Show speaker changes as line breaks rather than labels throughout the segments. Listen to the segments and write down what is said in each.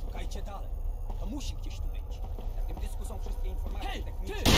Szukajcie dalej. To musi gdzieś tu być. Na tym dysku są wszystkie informacje
Hej, techniczne. Ty!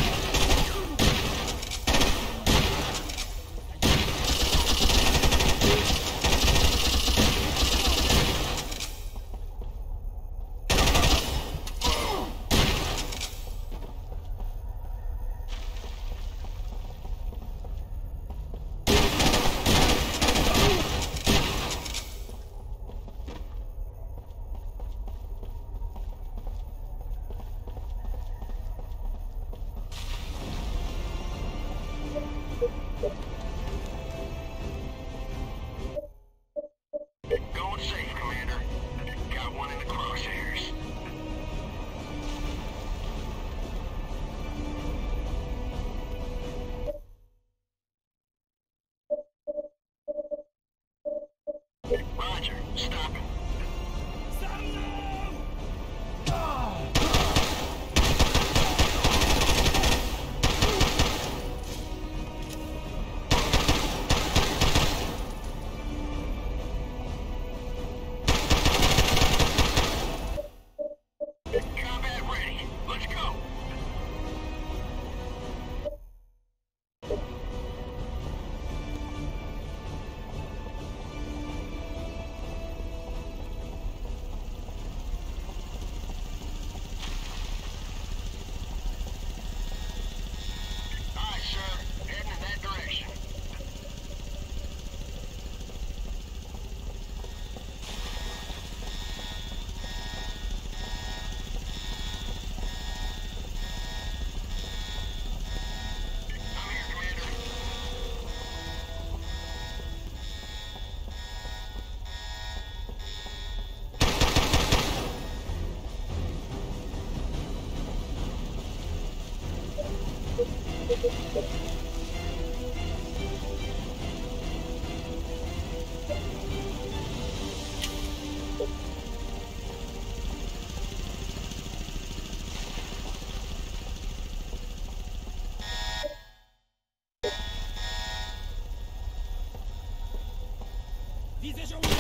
He's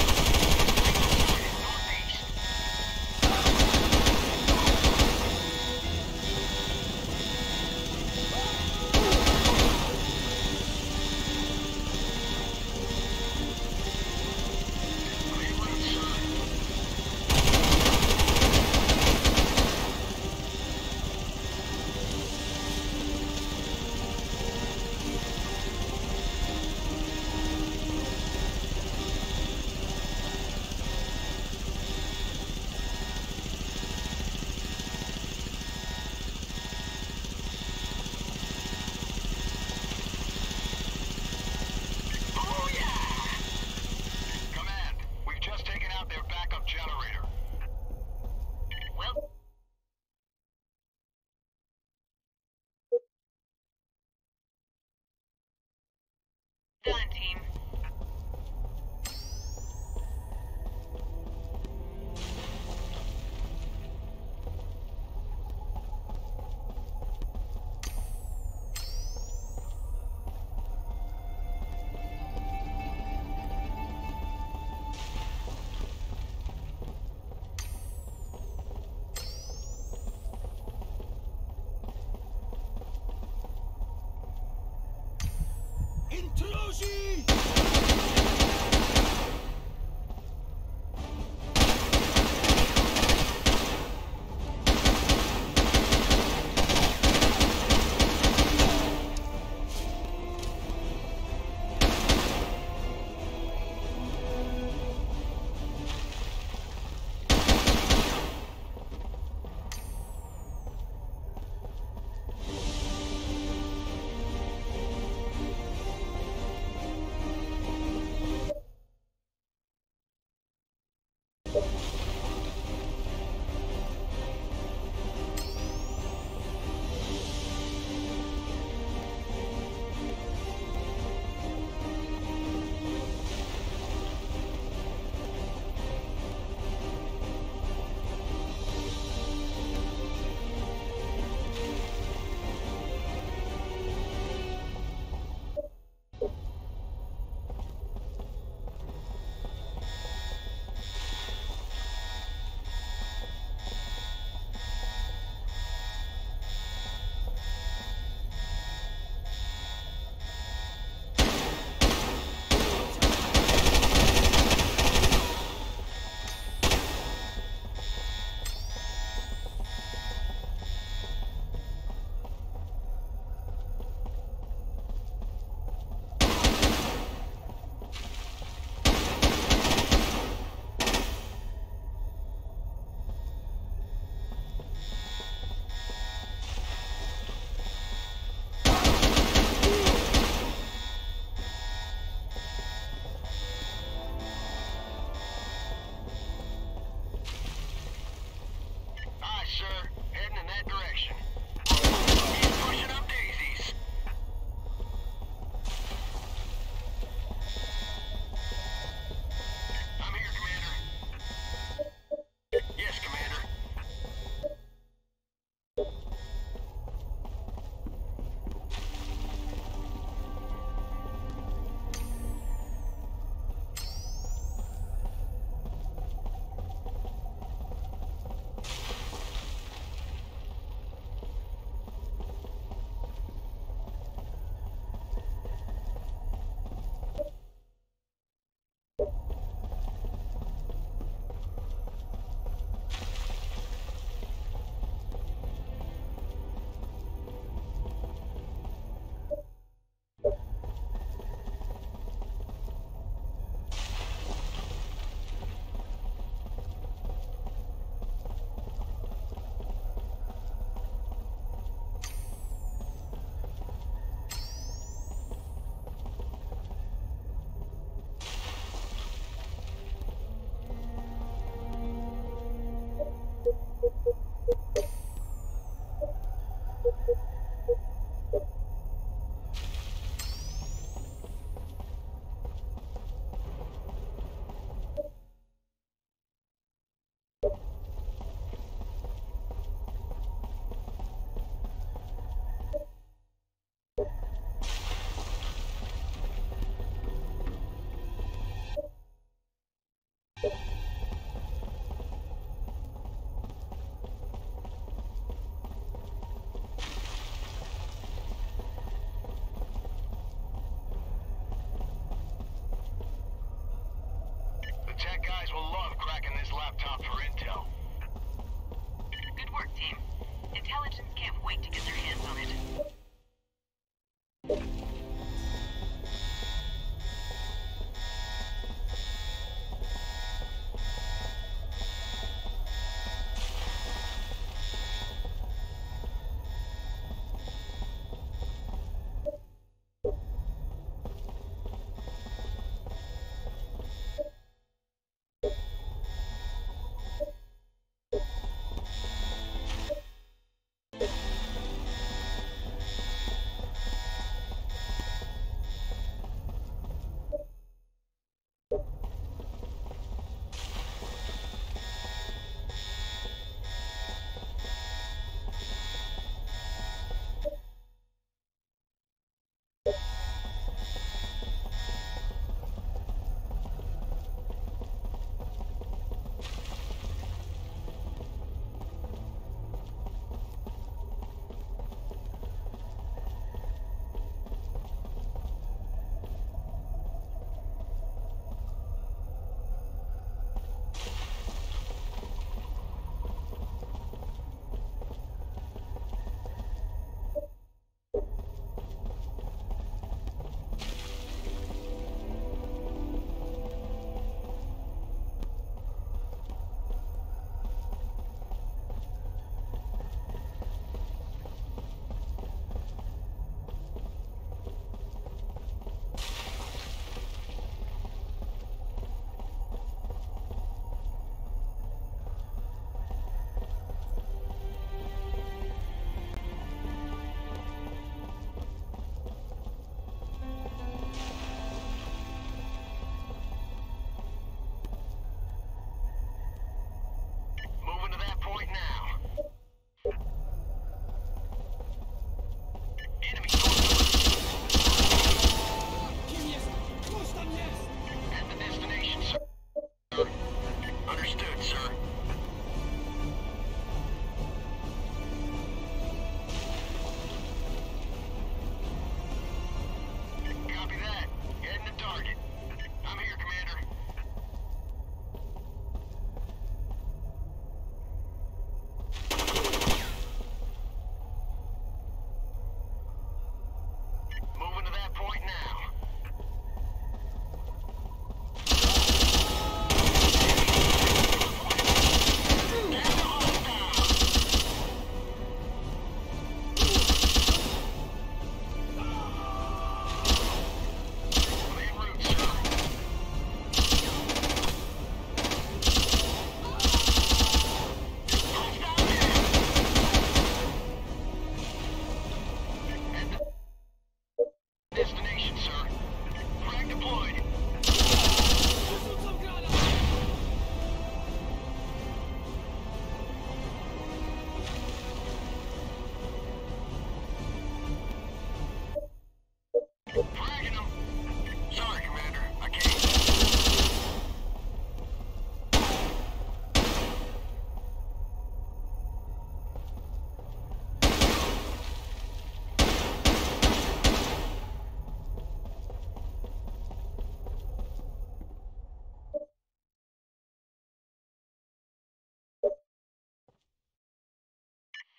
done, team. Toshi!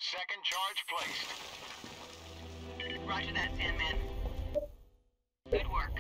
Second charge placed.
Roger that, Sandman. Good work.